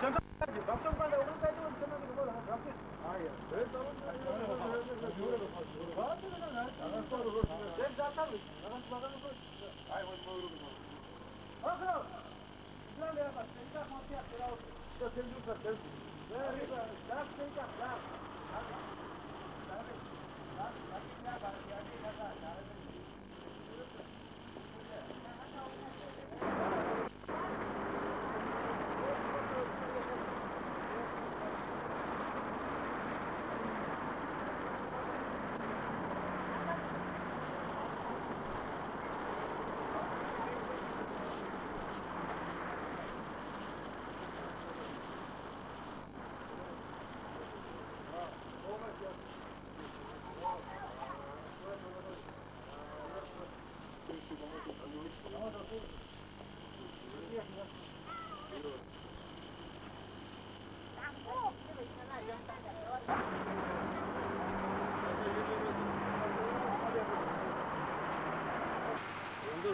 잠깐.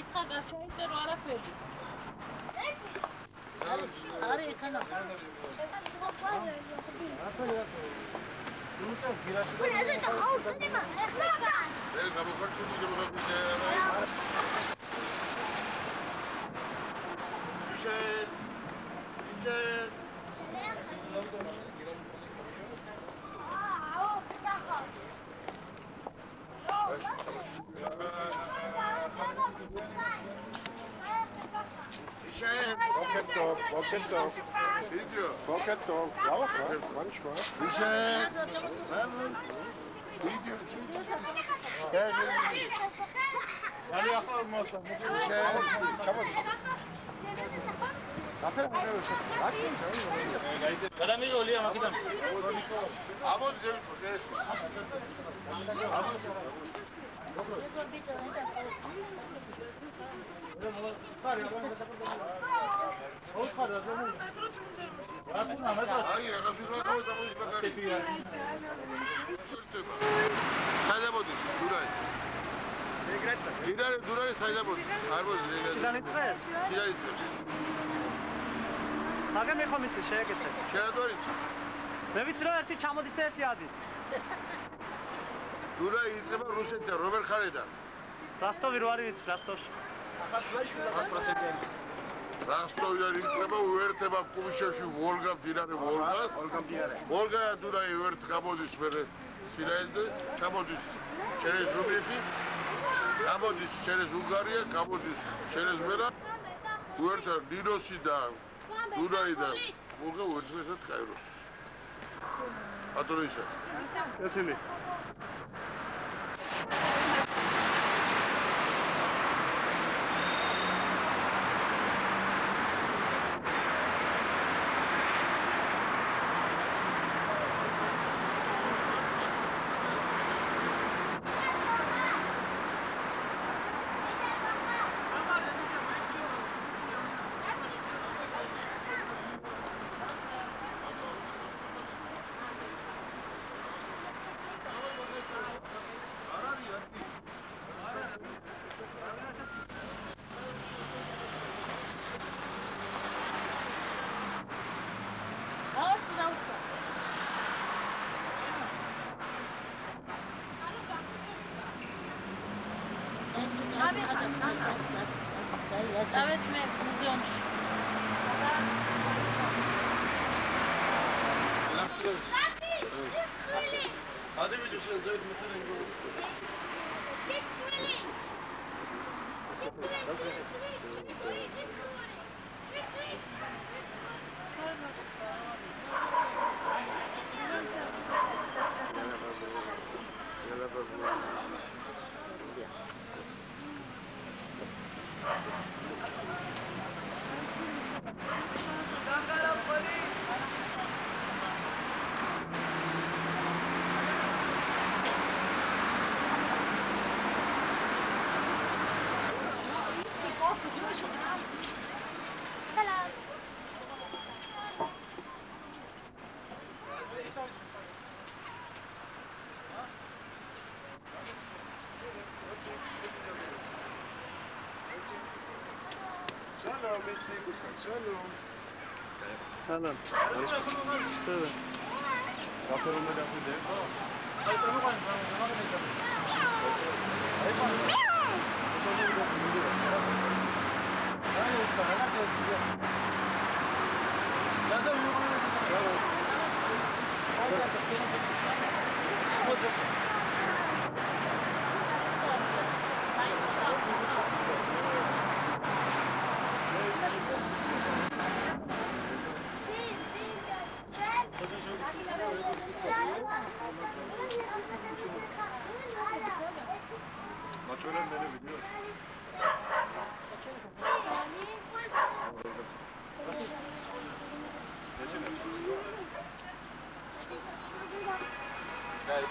იცხა გაჩაიწერო არაფერი. Bunu özür dilerim. Ağzını mı? Ekmek var. Benim kabuklar çocuğu gibi bakmış. Boketto, ვიდეო boketto. Lava, manchmal. ისე ვიდეო Ali ახალ მოსა. აფერ მოგევიშე. აკი გადამიღოლია მაგიდან. ამოდი ზევით ეს აი რაღაცა რა გამოდის ბაგარი საერთოდ დურაი ირარე დურაი საერთოდ არ მოდი დანიწყებს? სიდარიწებს მაგა მე ხომ იცი შეეკეთე. შეადორიც მე ვიცი რომ ერთი ჩამოდის და ერთი ადის. დურაი იწება რუსეთიდან რომელ ხარიდან რასტოვი რო არის ვიცი რასტოვში. რასტოვიდან იწყება უერთება კულიშევში ვოლგა მდინარე ვოლგას ვოლგა დუნაი უერთ გამოდის მერე სირაიზე გამოდის ჩერეს რუმინეთი გამოდის ჩერეს უნგარია გამოდის ჩერეს მერა. უერთა ნილოსიდან დუნაიდან ვოლგა უერთდება კაიროში ბატონო ისა. ესენი დავეთ მე მუზეუმში. ლამსილო. სალამ იცი გუშა სალამ სალამ. Thank you. Hello. Hello.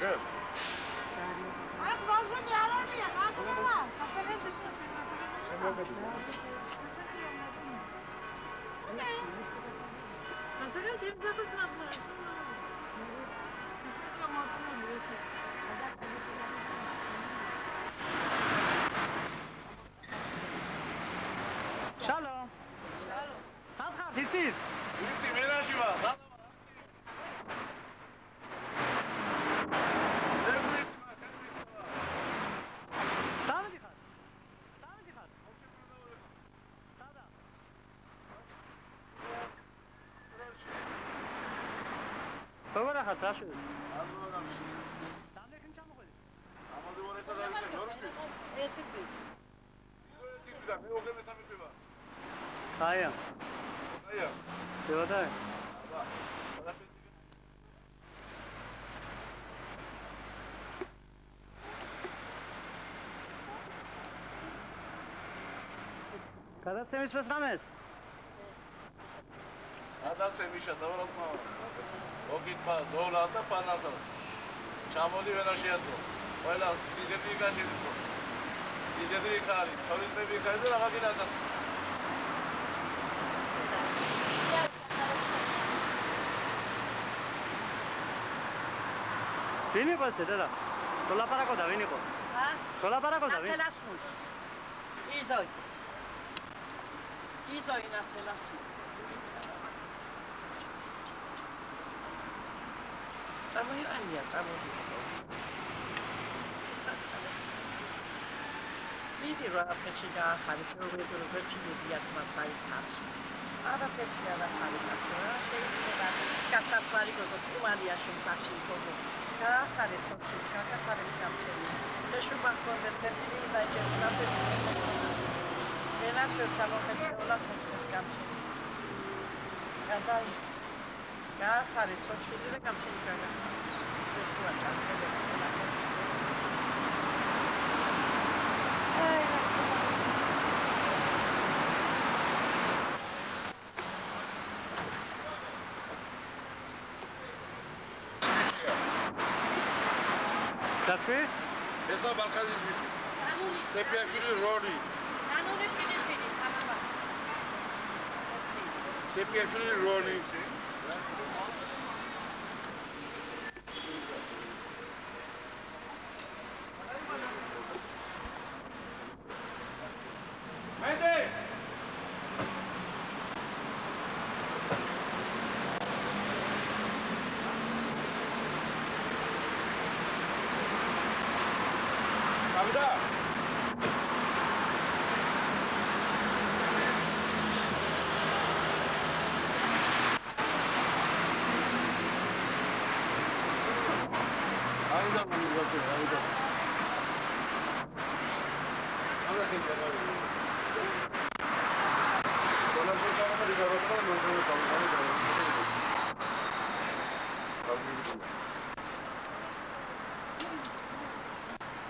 Good. Masakın cebimize basın abla. როგორ ახარ დაშო? დამეკენ ჩამოყვე. აია. აია შევადა? გადაცემის პროგრამეს? გადაცემიშა საუბრობ. ოგიტა დოლა და პანასას. ჩამოდი ვენა შეაწო. ყველა სიდები გაჟიბო. სიდები ხარი, ცოლისები ხარი და რაღა გინდა. ვინ იყო ესე და? დოლაპარაკო და ვინ იყო? ა? დოლაპარაკო და ვინ? იზოი ნათელასუნ. წამოი წამოიყვანია, წამოვიდა. მიდი რა ფეში დაახალი, როგორ ვერციდიაც მასაი თაში. არაფერს არ ახალი რა შეიძლება კაცათვარი გოგოს კუმალია შემსახში გოგო. დაახალე სოფში, ჩაკათარებს გამჩენი. შეშუბა კონდეს ტეპილი და ჯერაფერს. ენას ვერ ჩამოხედავლა კონდეს გამჩენი. გადაი გაახარე ცოტა და გამჩენი აი, დათვი? ესა ბალკანის ბიჭი. სეფიაშვილი რორი ნანუნის ფილიშვილი თამამა. სეპიაშვილი რონი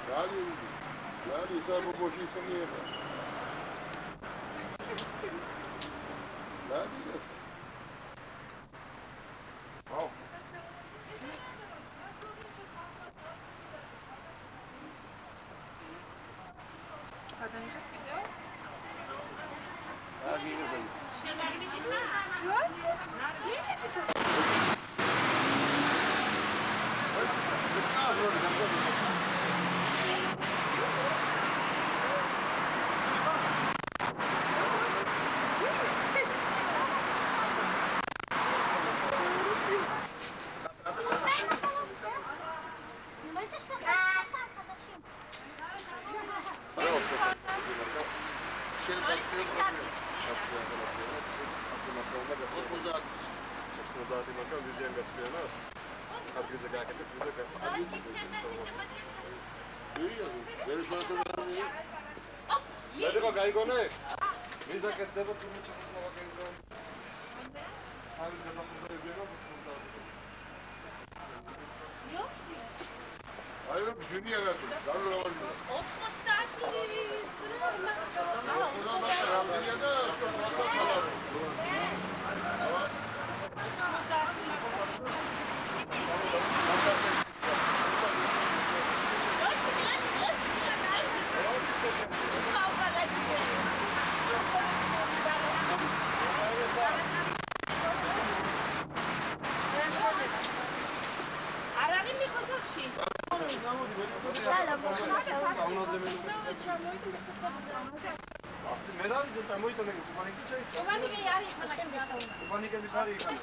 Дали, дали само Божи са ми е. Дали. Alex. Wie sagt der Devil, du musst das mal gehen. Haben wir noch ein bisschen Bürger gefunden? Yok ki. Hayır, günü yere tut. Darla olmuyor. Oxford tatili sırrı var mı? Oxford'a bak, Ramdilye'de Oxford'a bak. მე რა ვიცი წამოიტანე კუბანიკი ჩაიცა კუბანიკების არის იქ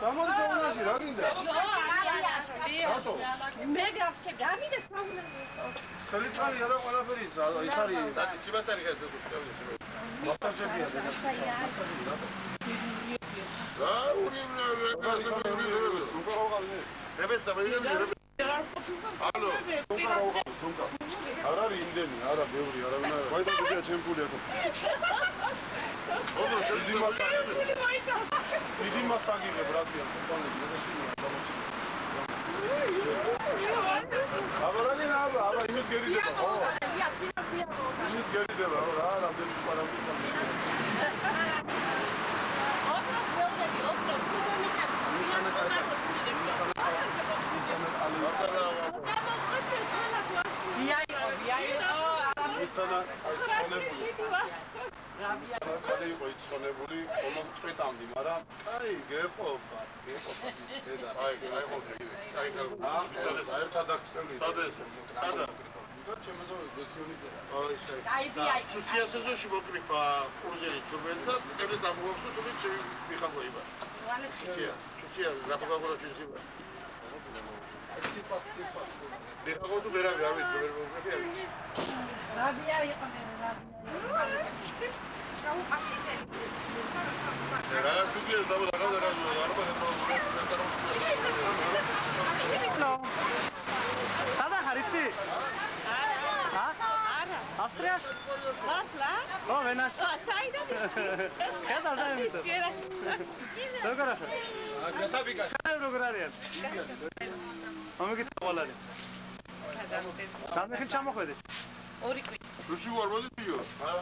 წამოდი წაუნაში რა გინდა რატო მე გავჩე გამიდე საუნდაზე ხელიცარი არა ყველაფერი ის ის არის Hadi Sivas'a gelsin. მასაჟებია მასაჟი რატო Ha, urayım ne öyle. Urayım. სუნკა? Alo. სუნკა არ არის იმდენი არა ბევრი არა ვინა ვაი და გულია ჩემპული აქ Oğlum, sen დიდი მასაგი დიდი მასაგი ბრატია კომპანია მე შეიძლება გამოჩინე აბა რა გინა აბა აბა იმის გერიდება ხო იმის გერიდება რა რამდენი პარამეტრი აი გეყოფა გეყოფა ის დედა ay, ay, ay, აა ერთად აქცევი სადა სადა ჩემო გესიონის დედა. აი შე სუცია სეზონში მოკრიფა კურზელი ჩუბენდა წელი დამოაქვსო თუმცა ჩემი სუცია სუცია რაფაგაგორო შეიძლება სიფას სიფას მიხაგო თუ ვერავი არ ვიცი ვერ ვიცი. რაბია იყო მე რა თუგია და რა რა რა სადა ხარ იცი? ა? არა ავსტრიაში? ლასლა ო, ვენაში. საიდან ხედავ და იმითო. როგორ ახლა? გათაბიკა როგორ არიან? მომიგეთ ყველანი. სამეხი ჩამოხვედი. ორი კვი რუსი ვარ მოდი ბიო ა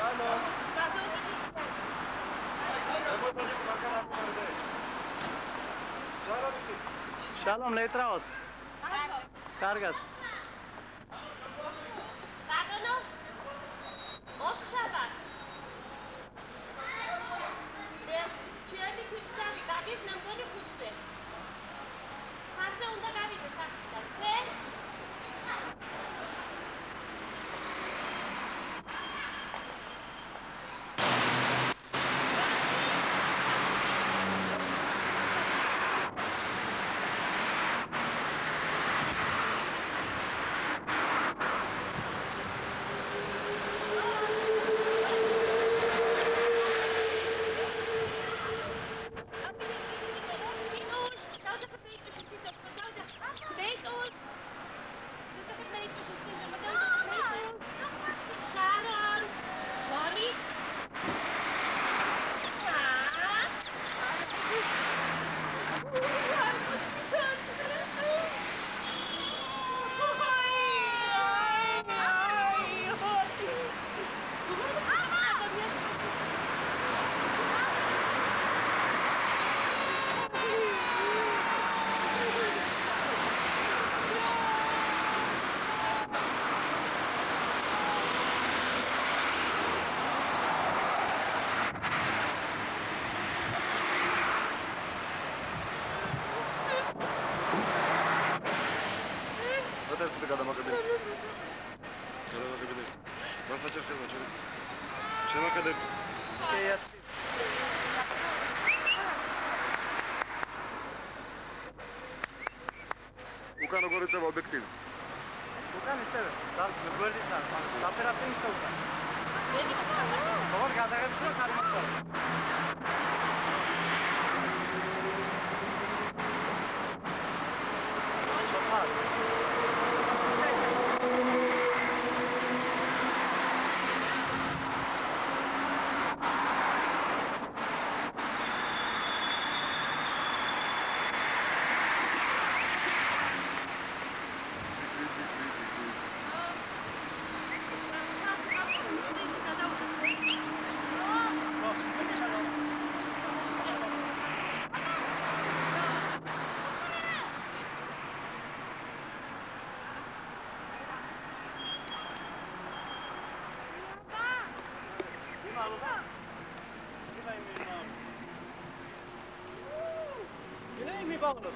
Shalom. Shalom, letraot. Targas. მასაჭერხება ჩემ. შემაკიდე. კეაცი. უკან როგორ ეწევა ობიექტივი? უკან ისევე. დარს გვერდით და ოპერაციის შეუდა. მე გიჩვენა როგორ გადაღებს ხარ მოხდა? მე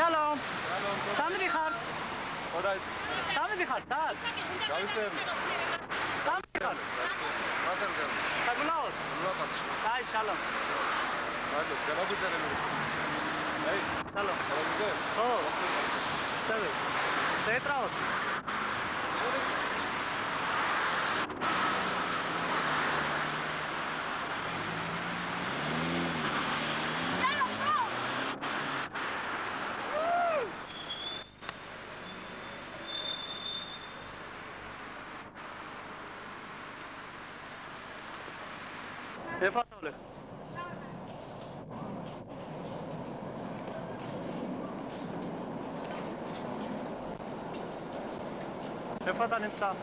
შალომ. სამი ხარ? ოდაი სამი ხარ? და გავისწრები. სამი ხარ? მაგარ გან საგულაოდ. ულაპარაკი დაი შალომ. მაგარ გამაგუწერე მე აი შალომ. გამაგუწერე ხო. სევე. sole. Ne fata nemța.